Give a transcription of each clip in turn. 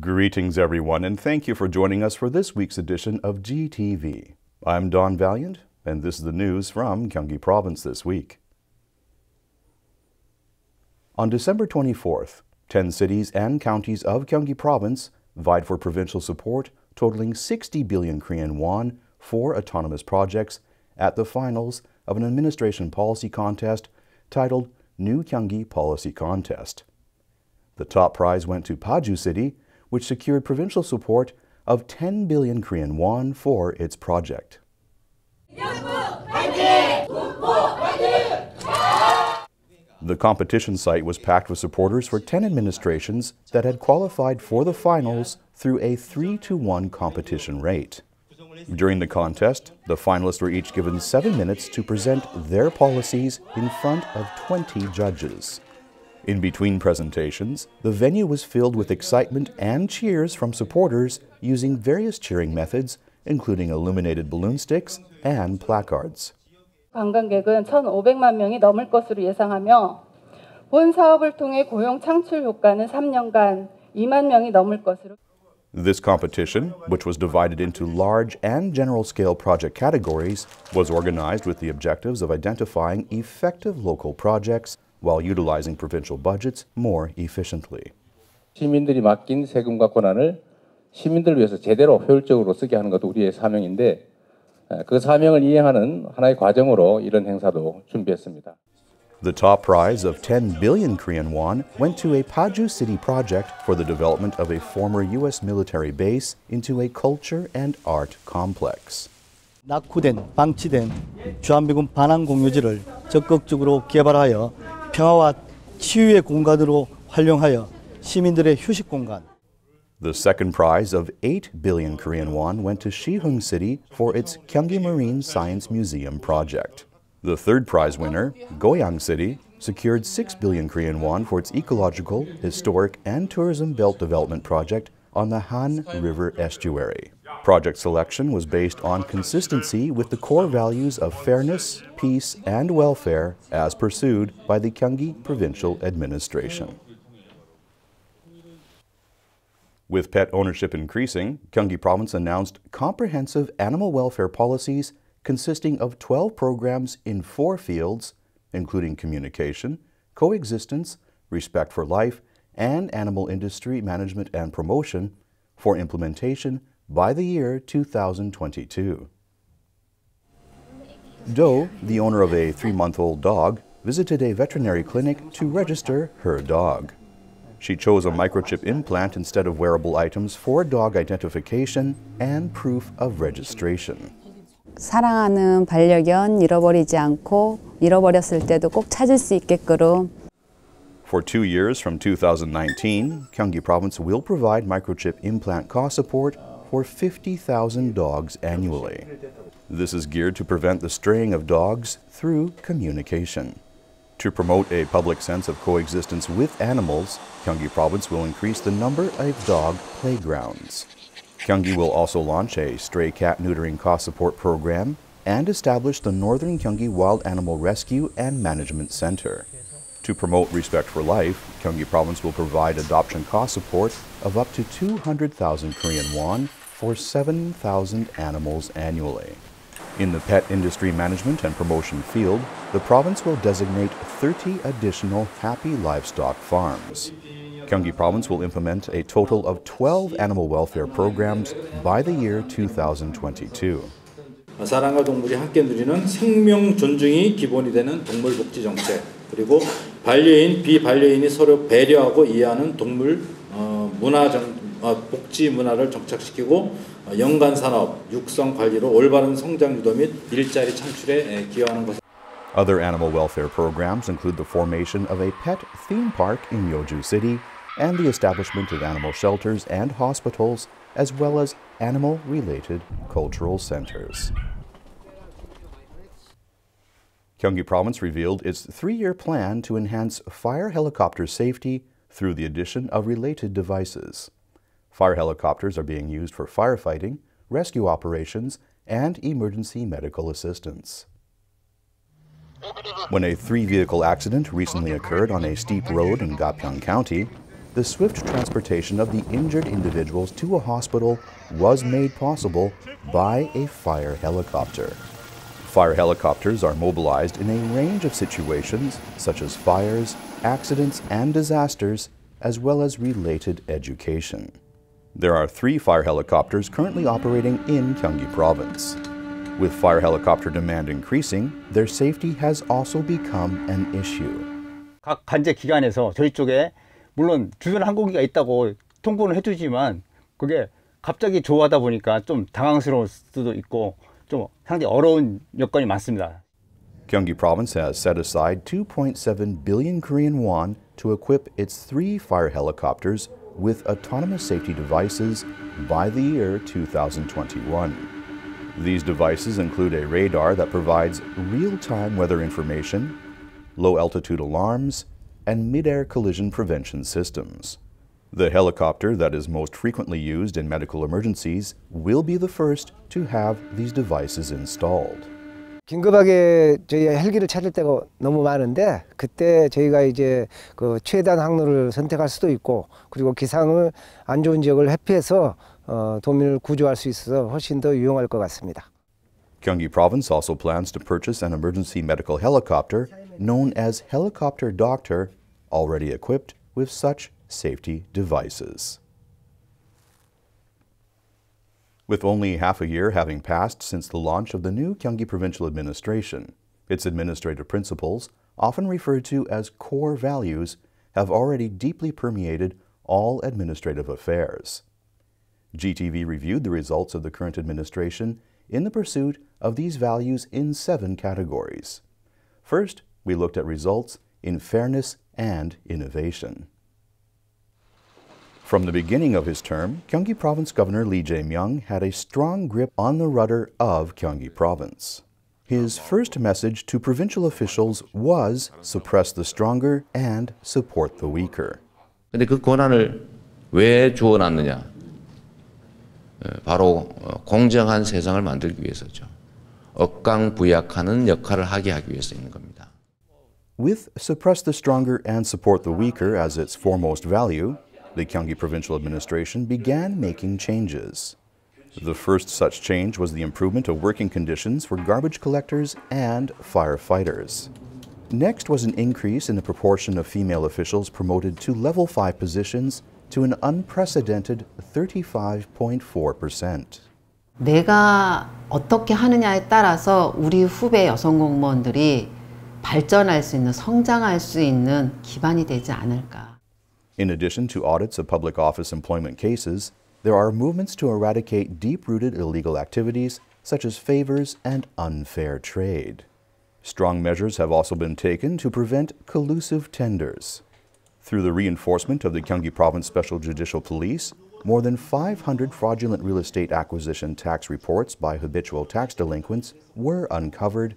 Greetings, everyone, and thank you for joining us for this week's edition of GTV. I'm Don Valiant, and this is the news from Gyeonggi Province this week. On December 24th, 10 cities and counties of Gyeonggi Province vied for provincial support totaling 60 billion Korean won for autonomous projects at the finals of an administration policy contest titled New Gyeonggi Policy Contest. The top prize went to Paju City, which secured provincial support of 10 billion Korean won for its project. The competition site was packed with supporters for 10 administrations that had qualified for the finals through a 3 to 1 competition rate. During the contest, the finalists were each given seven minutes to present their policies in front of 20 judges. In between presentations, the venue was filled with excitement and cheers from supporters using various cheering methods, including illuminated balloon sticks and placards. 관광객은 1,500만 명이 넘을 것으로 예상하며 본 사업을 통해 고용 창출 효과는 3년간 2만 명이 넘을 것으로 This competition, which was divided into large and general scale project categories, was organized with the objectives of identifying effective local projects while utilizing provincial budgets more efficiently. 시민들이 맡긴 세금과 권한을 시민들을 위해서 제대로 효율적으로 쓰게 하는 것도 우리의 사명인데 그 사명을 이행하는 하나의 과정으로 이런 행사도 준비했습니다. The top prize of 10 billion Korean won went to a Paju City project for the development of a former U.S. military base into a culture and art complex. 낙후된, 방치된 주한미군 반환 공유지를 적극적으로 개발하여 평화와 치유의 공간으로 활용하여 시민들의 휴식 공간. The second prize of 8 billion Korean won went to Siheung City for its Gyeonggi Marine Science Museum project. The third prize winner, Goyang City, secured 6 billion Korean won for its ecological, historic, and tourism belt development project on the Han River estuary. Project selection was based on consistency with the core values of fairness, peace, and welfare as pursued by the Gyeonggi Provincial Administration. With pet ownership increasing, Gyeonggi Province announced comprehensive animal welfare policies consisting of 12 programs in four fields, including communication, coexistence, respect for life, and animal industry management and promotion, for implementation by the year 2022. Doe, the owner of a three month old dog, visited a veterinary clinic to register her dog. She chose a microchip implant instead of wearable items for dog identification and proof of registration. 사랑하는 반려견 잃어버리지 않고 잃어버렸을 때도 꼭 찾을 수 있게끔 For two years from 2019, Gyeonggi Province will provide microchip implant cost support for 50,000 dogs annually. This is geared to prevent the straying of dogs through communication. To promote a public sense of coexistence with animals, Gyeonggi Province will increase the number of dog playgrounds. Gyeonggi will also launch a stray cat neutering cost support program and establish the Northern Gyeonggi Wild Animal Rescue and Management Center. To promote respect for life, Gyeonggi Province will provide adoption cost support of up to 200,000 Korean won for 7,000 animals annually. In the pet industry management and promotion field, the province will designate 30 additional happy livestock farms. Gyeonggi Province will implement a total of 12 animal welfare programs by the year 2022. 사람과 동물이 함께 누리는 생명 존중이 기본이 되는 동물 복지 정책 그리고 반려인 비반려인이 서로 배려하고 이해하는 동물 어, 문화 정, 어, 복지 문화를 정착시키고 어, 연간 산업 육성 관리로 올바른 성장 유도 및 일자리 창출에 기여하는 것. Other animal welfare programs include the formation of a pet theme park in Yeoju City and the establishment of animal shelters and hospitals, as well as animal related cultural centers. Gyeonggi Province revealed its three year plan to enhance fire helicopter safety through the addition of related devices. Fire helicopters are being used for firefighting, rescue operations, and emergency medical assistance. When a three vehicle accident recently occurred on a steep road in Gapyeong County, the swift transportation of the injured individuals to a hospital was made possible by a fire helicopter. Fire helicopters are mobilized in a range of situations such as fires, accidents, and disasters, as well as related education. There are three fire helicopters currently operating in Gyeonggi Province. With fire helicopter demand increasing, their safety has also become an issue. 각 관제 기관에서 저희 쪽에 물론 주변 항공기가 있다고 통보는 해주지만 그게 갑자기 조하다 보니까 좀 당황스러울 수도 있고 좀 상당히 어려운 여건이 많습니다. Gyeonggi Province has set aside 2.7 billion Korean won to equip its three fire helicopters with autonomous safety devices by the year 2021. These devices include a radar that provides real-time weather information, low-altitude alarms, and mid-air collision prevention systems. The helicopter that is most frequently used in medical emergencies will be the first to have these devices installed. 긴급하게 저희 헬기를 찾을 때가 너무 많은데 그때 저희가 이제 그 최단 항로를 선택할 수도 있고 그리고 기상을 안 좋은 지역을 회피해서 어, 도민을 구조할 수 있어서 훨씬 더 유용할 것 같습니다. Gyeonggi Province also plans to purchase an emergency medical helicopter known as Helicopter Doctor, already equipped with such safety devices. With only half a year having passed since the launch of the new Gyeonggi Provincial Administration, its administrative principles, often referred to as core values, have already deeply permeated all administrative affairs. GTV reviewed the results of the current administration in the pursuit of these values in seven categories. First, we looked at results in fairness and innovation. From the beginning of his term, Gyeonggi Province Governor Lee Jae-myung had a strong grip on the rudder of Gyeonggi Province. His first message to provincial officials was suppress the stronger and support the weaker. 근데 그 권한을 왜 주어놨느냐? 바로 공정한 세상을 만들기 위해서죠. 억강부약하는 역할을 하게 하기 위해서 있는 겁니다. With suppress the stronger and support the weaker as its foremost value, the Gyeonggi Provincial Administration began making changes. The first such change was the improvement of working conditions for garbage collectors and firefighters. Next was an increase in the proportion of female officials promoted to level 5 positions to an unprecedented 35.4%. 내가 어떻게 하느냐에 따라서 우리 후배 여성 공무원들이 발전할 수 있는 성장할 수 있는 기반이 되지 않을까. In addition to audits of public office employment cases, there are movements to eradicate deep-rooted illegal activities such as favors and unfair trade. Strong measures have also been taken to prevent collusive tenders. Through the reinforcement of the Gyeonggi Province Special Judicial Police, more than 500 fraudulent real estate acquisition tax reports by habitual tax delinquents were uncovered,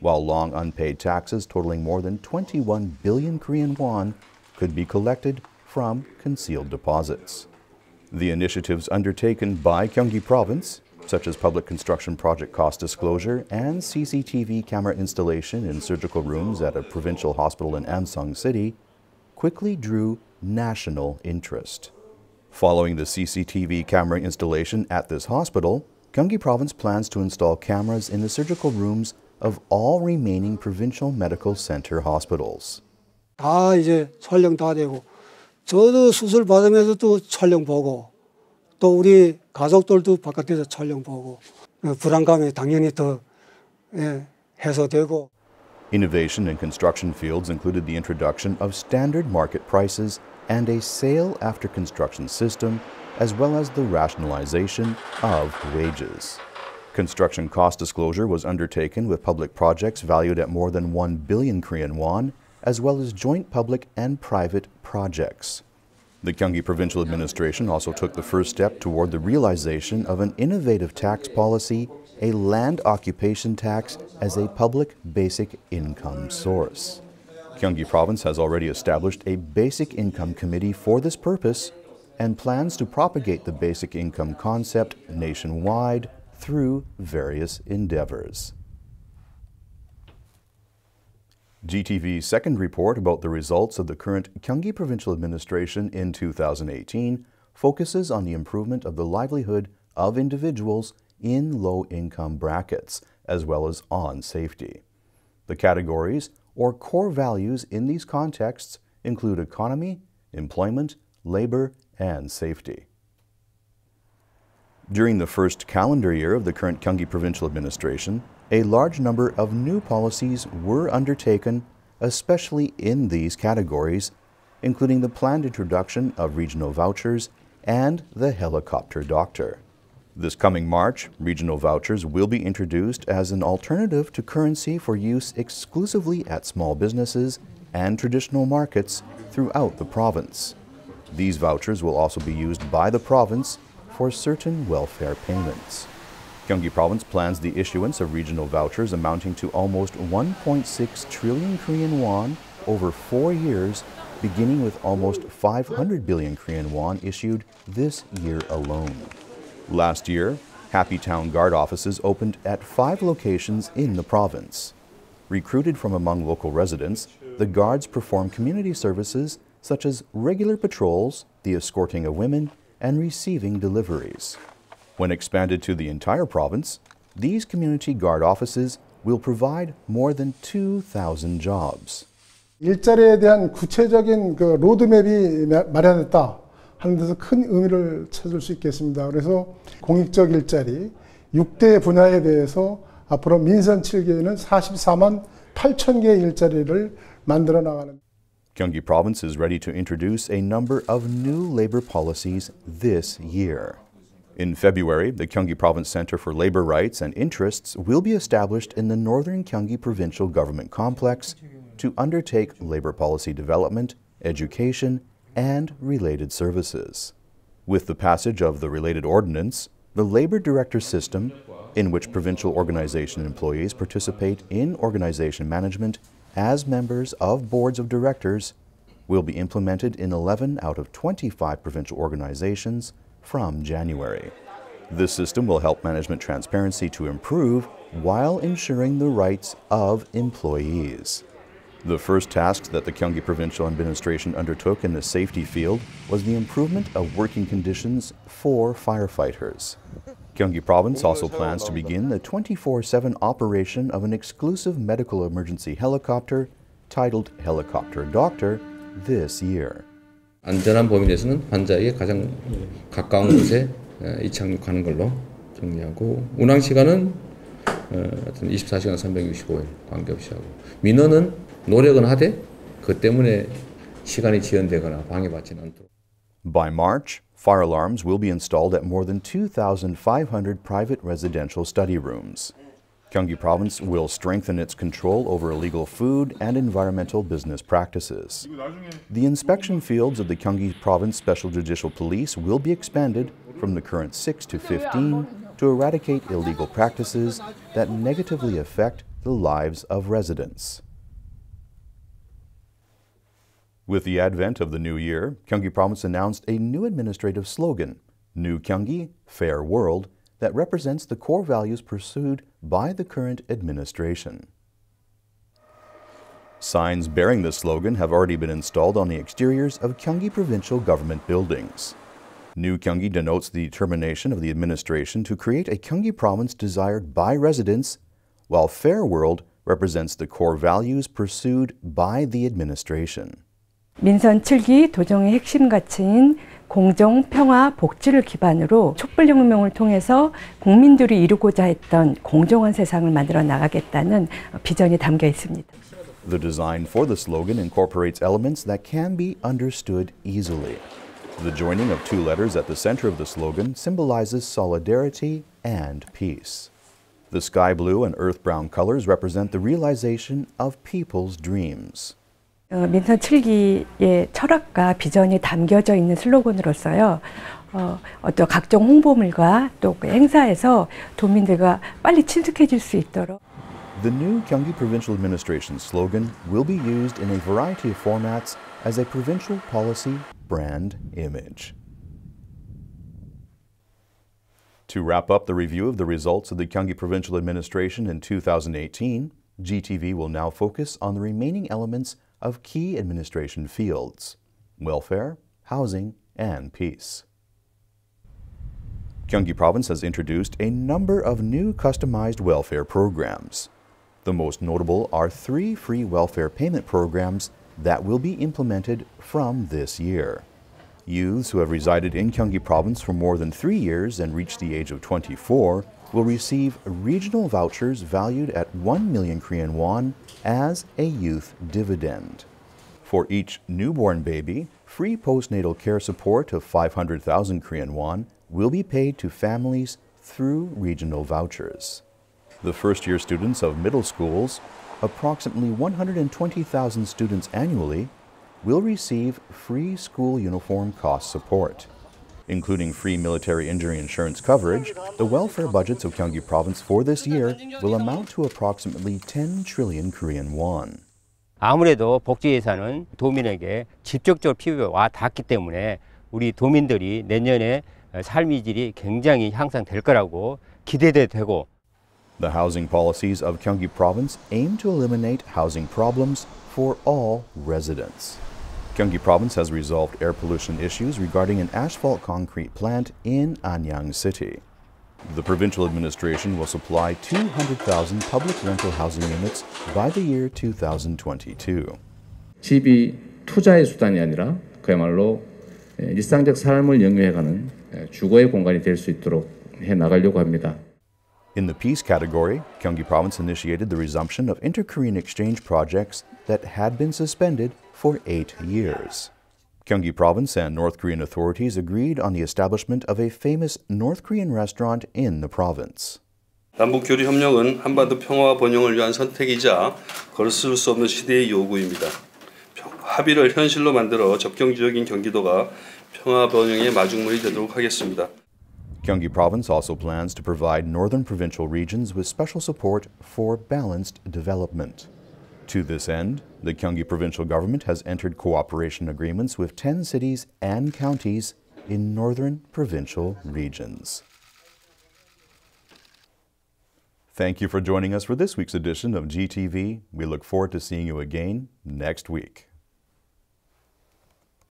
while long unpaid taxes totaling more than 21 billion Korean won could be collected from concealed deposits. The initiatives undertaken by Gyeonggi Province, such as public construction project cost disclosure and CCTV camera installation in surgical rooms at a provincial hospital in Anseong City, quickly drew national interest. Following the CCTV camera installation at this hospital, Gyeonggi Province plans to install cameras in the surgical rooms of all remaining provincial medical center hospitals. 다 이제 촬영 다 되고 저도 수술 받으면서 또 촬영 보고 또 우리 가족들도 바깥에서 촬영 보고 불안감이 당연히 더 예, 해소되고 Innovation in construction fields included the introduction of standard market prices and a sale after construction system, as well as the rationalization of wages. Construction cost disclosure was undertaken with public projects valued at more than 1 billion Korean won, as well as joint public and private projects. The Gyeonggi Provincial Administration also took the first step toward the realization of an innovative tax policy, a land occupation tax as a public basic income source. Gyeonggi Province has already established a basic income committee for this purpose and plans to propagate the basic income concept nationwide through various endeavors. GTV's second report about the results of the current Gyeonggi Provincial Administration in 2018 focuses on the improvement of the livelihood of individuals in low-income brackets, as well as on safety. The categories or core values in these contexts include economy, employment, labor, and safety. During the first calendar year of the current Gyeonggi Provincial Administration, a large number of new policies were undertaken, especially in these categories, including the planned introduction of regional vouchers and the helicopter doctor. This coming March, regional vouchers will be introduced as an alternative to currency for use exclusively at small businesses and traditional markets throughout the province. These vouchers will also be used by the province for certain welfare payments. Gyeonggi Province plans the issuance of regional vouchers amounting to almost 1.6 trillion Korean won over four years, beginning with almost 500 billion Korean won issued this year alone. Last year, Happy Town Guard offices opened at five locations in the province. Recruited from among local residents, the guards perform community services such as regular patrols, the escorting of women, and receiving deliveries. When expanded to the entire province, these community guard offices will provide more than 2,000 jobs. 일자리에 대한 구체적인 그 로드맵이 마련했다 하는 데서 큰 의미를 찾을 수 있겠습니다. 그래서 공익적 일자리 6대 분야에 대해서 앞으로 민선 7개에는 44만 8천 개의 일자리를 만들어 나가는 Gyeonggi Province is ready to introduce a number of new labor policies this year. In February, the Gyeonggi Province Center for Labor Rights and Interests will be established in the Northern Gyeonggi Provincial Government Complex to undertake labor policy development, education, and related services. With the passage of the related ordinance, the Labor Director System, in which provincial organization employees participate in organization management as members of boards of directors will be implemented in 11 out of 25 provincial organizations from January. This system will help management transparency to improve while ensuring the rights of employees. The first task that the Gyeonggi Provincial Administration undertook in the safety field was the improvement of working conditions for firefighters. Gyeonggi Province also plans to begin the 24-7 operation of an exclusive medical emergency helicopter titled Helicopter Doctor this year. 안전한 범위 내에서는 환자에게 가장 가까운 곳에 이착륙하는 걸로 정리하고 운항 시간은 24시간 365일 관계없이 하고 민원은 노력은 하되 그 때문에 시간이 지연되거나 방해받지는 않도록. By March, fire alarms will be installed at more than 2,500 private residential study rooms. Gyeonggi Province will strengthen its control over illegal food and environmental business practices. The inspection fields of the Gyeonggi Province Special Judicial Police will be expanded from the current 6 to 15 to eradicate illegal practices that negatively affect the lives of residents. With the advent of the new year, Gyeonggi Province announced a new administrative slogan, New Gyeonggi, Fair World, that represents the core values pursued by the current administration. Signs bearing this slogan have already been installed on the exteriors of Gyeonggi provincial government buildings. New Gyeonggi denotes the determination of the administration to create a Gyeonggi province desired by residents, while Fair World represents the core values pursued by the administration. 민선 7기 도정의 핵심 가치인 공정, 평화, 복지를 기반으로 촛불혁명을 통해서 국민들이 이루고자 했던 공정한 세상을 만들어 나가겠다는 비전이 담겨 있습니다. The design for the slogan incorporates elements that can be understood easily. The joining of two letters at the center of the slogan symbolizes solidarity and peace. The sky blue and earth brown colors represent the realization of people's dreams. 민선 7기의 철학과 비전이 담겨져 있는 슬로건으로서요. 어, 어떤 각종 홍보물과 또 행사에서 도민들과 빨리 친숙해질 수 있도록 The new Gyeonggi Provincial Administration slogan will be used in a variety of formats as a provincial policy brand image. To wrap up the review of the results of the Gyeonggi Provincial Administration in 2018, GTV will now focus on the remaining elements of key administration fields welfare, housing, and peace. Gyeonggi Province has introduced a number of new customized welfare programs. The most notable are three free welfare payment programs that will be implemented from this year. Youths who have resided in Gyeonggi Province for more than three years and reached the age of 24 will receive regional vouchers valued at 1 million Korean won as a youth dividend. For each newborn baby, free postnatal care support of 500,000 Korean won will be paid to families through regional vouchers. The first year students of middle schools, approximately 120,000 students annually, will receive free school uniform cost support. Including free military injury insurance coverage, the welfare budgets of Gyeonggi Province for this year will amount to approximately 10 trillion Korean won. 아무래도 복지 예산은 도민에게 직접적으로 피부에 와 닿기 때문에 우리 도민들이 내년에 삶의 질이 굉장히 향상될 거라고 기대돼 되고 The housing policies of Gyeonggi Province aim to eliminate housing problems for all residents. Gyeonggi Province has resolved air pollution issues regarding an asphalt concrete plant in Anyang City. The provincial administration will supply 200,000 public rental housing units by the year 2022. 집이 투자의 수단이 아니라 그야말로 일상적 삶을 영위해가는 주거의 공간이 될 수 있도록 해 나가려고 합니다. In the peace category, Gyeonggi Province initiated the resumption of inter-Korean exchange projects that had been suspended for eight years. Gyeonggi Province and North Korean authorities agreed on the establishment of a famous North Korean restaurant in the province. 남북 교류 협력은 한반도 평화와 번영을 위한 선택이자 거스를 수 없는 시대의 요구입니다. 합의를 현실로 만들어 접경 지역인 경기도가 평화 번영의 마중물이 되도록 하겠습니다. Gyeonggi Province also plans to provide northern provincial regions with special support for balanced development. To this end, the Gyeonggi provincial government has entered cooperation agreements with 10 cities and counties in northern provincial regions. Thank you for joining us for this week's edition of GTV. We look forward to seeing you again next week.